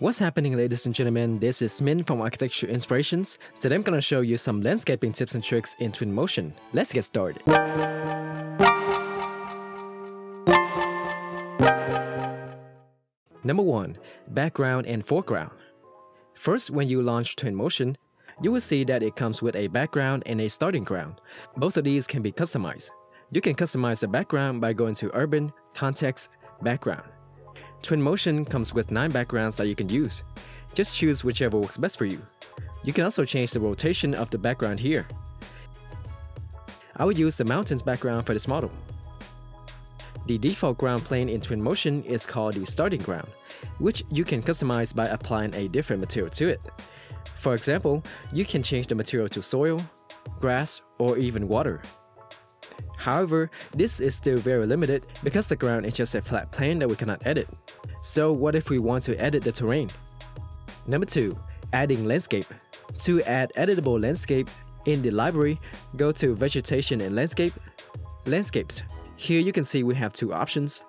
What's happening ladies and gentlemen, this is Minh from Architecture Inspirations. Today I'm gonna show you some landscaping tips and tricks in Twinmotion. Let's get started. Number 1. Background and foreground. First, when you launch Twinmotion, you will see that it comes with a background and a starting ground. Both of these can be customized. You can customize the background by going to Urban, Context, Background. Twinmotion comes with 9 backgrounds that you can use. Just choose whichever works best for you. You can also change the rotation of the background here. I will use the mountains background for this model. The default ground plane in Twinmotion is called the starting ground, which you can customize by applying a different material to it. For example, you can change the material to soil, grass, or even water. However, this is still very limited because the ground is just a flat plane that we cannot edit. So what if we want to edit the terrain? Number 2. Adding landscape. To add editable landscape, in the library, go to Vegetation and Landscape, Landscapes. Here you can see we have two options,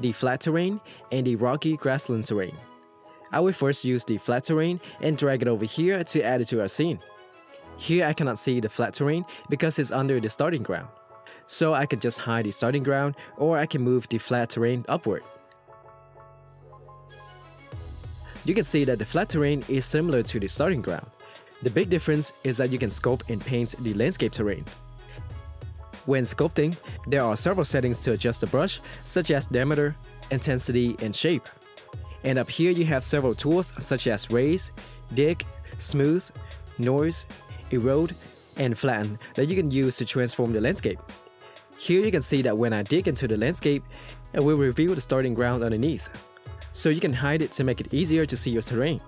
the flat terrain and the rocky grassland terrain. I will first use the flat terrain and drag it over here to add it to our scene. Here I cannot see the flat terrain because it's under the starting ground so I can just hide the starting ground or I can move the flat terrain upward. You can see that the flat terrain is similar to the starting ground. The big difference is that you can sculpt and paint the landscape terrain. When sculpting, there are several settings to adjust the brush, such as diameter, intensity, and shape. And up here you have several tools such as raise, dig, smooth, noise, erode, and flatten that you can use to transform the landscape. Here you can see that when I dig into the landscape, it will reveal the starting ground underneath. So you can hide it to make it easier to see your terrain.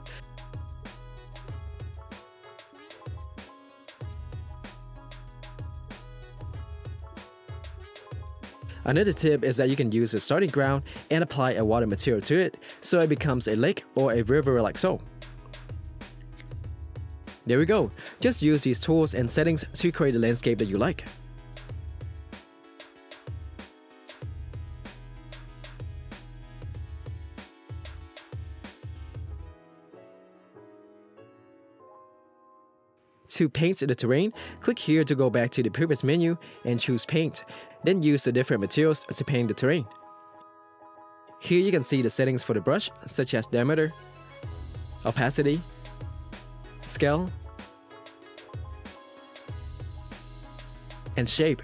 Another tip is that you can use the starting ground and apply a water material to it so it becomes a lake or a river like so. There we go, just use these tools and settings to create the landscape that you like. To paint the terrain, click here to go back to the previous menu and choose Paint, then use the different materials to paint the terrain. Here you can see the settings for the brush, such as diameter, opacity, scale, and shape.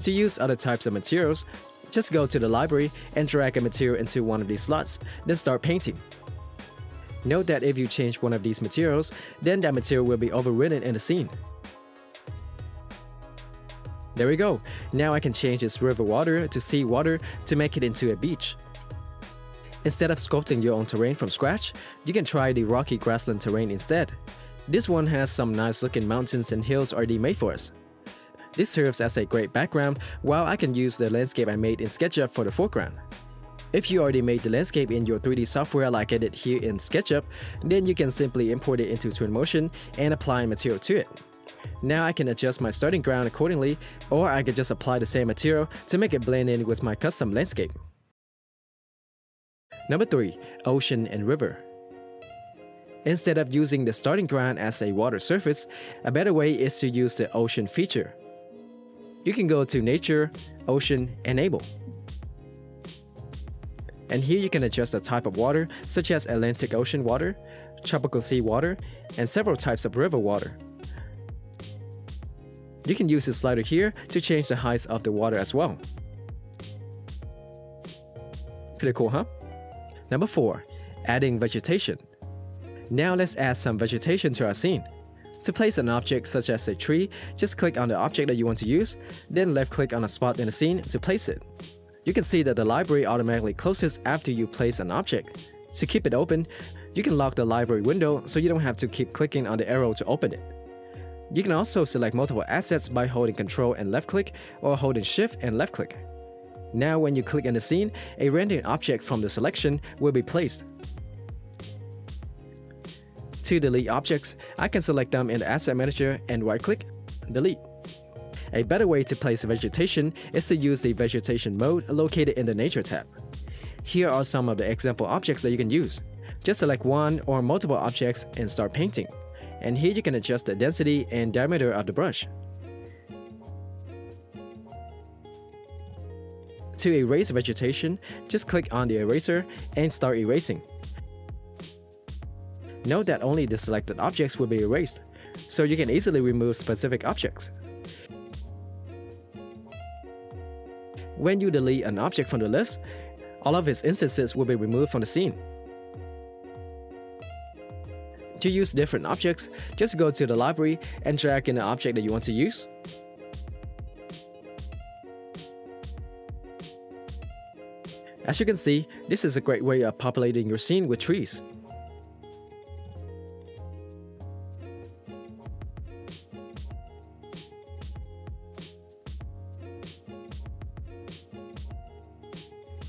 To use other types of materials, just go to the library and drag a material into one of these slots, then start painting. Note that if you change one of these materials, then that material will be overwritten in the scene. There we go. Now I can change this river water to sea water to make it into a beach. Instead of sculpting your own terrain from scratch, you can try the rocky grassland terrain instead. This one has some nice looking mountains and hills already made for us. This serves as a great background, while I can use the landscape I made in SketchUp for the foreground. If you already made the landscape in your 3D software like I did here in SketchUp, then you can simply import it into Twinmotion and apply material to it. Now I can adjust my starting ground accordingly, or I could just apply the same material to make it blend in with my custom landscape. Number 3. Ocean and River Instead of using the starting ground as a water surface, a better way is to use the ocean feature you can go to Nature, Ocean, Enable. And here you can adjust the type of water, such as Atlantic Ocean water, tropical sea water, and several types of river water. You can use the slider here to change the height of the water as well. Pretty cool, huh? Number 4. Adding vegetation. Now let's add some vegetation to our scene. To place an object such as a tree, just click on the object that you want to use, then left click on a spot in the scene to place it. You can see that the library automatically closes after you place an object. To keep it open, you can lock the library window so you don't have to keep clicking on the arrow to open it. You can also select multiple assets by holding Ctrl and left click or holding Shift and left click. Now when you click on the scene, a random object from the selection will be placed. To delete objects, I can select them in the Asset Manager and right-click, Delete. A better way to place vegetation is to use the vegetation mode located in the Nature tab. Here are some of the example objects that you can use. Just select one or multiple objects and start painting. And here you can adjust the density and diameter of the brush. To erase vegetation, just click on the eraser and start erasing. Note that only the selected objects will be erased, so you can easily remove specific objects. When you delete an object from the list, all of its instances will be removed from the scene. To use different objects, just go to the library and drag in the object that you want to use. As you can see, this is a great way of populating your scene with trees.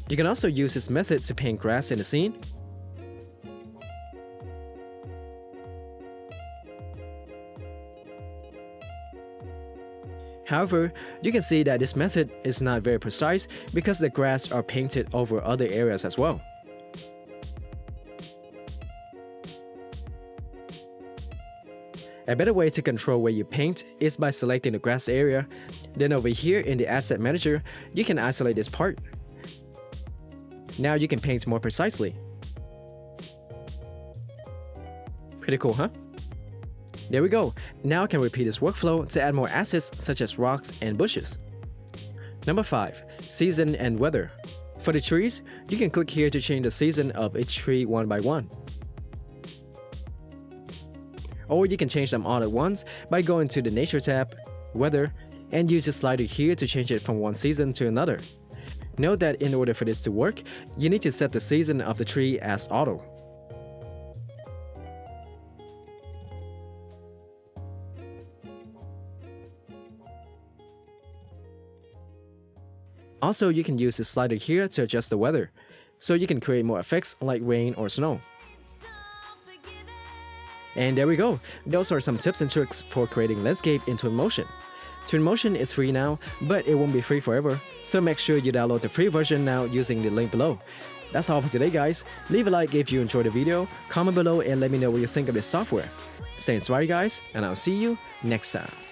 You can also use this method to paint grass in the scene. However, you can see that this method is not very precise because the grass are painted over other areas as well. A better way to control where you paint is by selecting the grass area. Then over here in the Asset Manager, you can isolate this part. Now you can paint more precisely. Pretty cool, huh? There we go. Now I can repeat this workflow to add more assets such as rocks and bushes. Number 5. Season and Weather For the trees, you can click here to change the season of each tree one by one. Or you can change them all at once by going to the Nature tab, Weather, and use the slider here to change it from one season to another. Note that in order for this to work, you need to set the season of the tree as auto. Also, you can use the slider here to adjust the weather, so you can create more effects like rain or snow. And there we go, those are some tips and tricks for creating landscape into Twinmotion. Twinmotion is free now, but it won't be free forever, so make sure you download the free version now using the link below. That's all for today guys, leave a like if you enjoyed the video, comment below and let me know what you think of this software. Stay inspired guys, and I'll see you next time.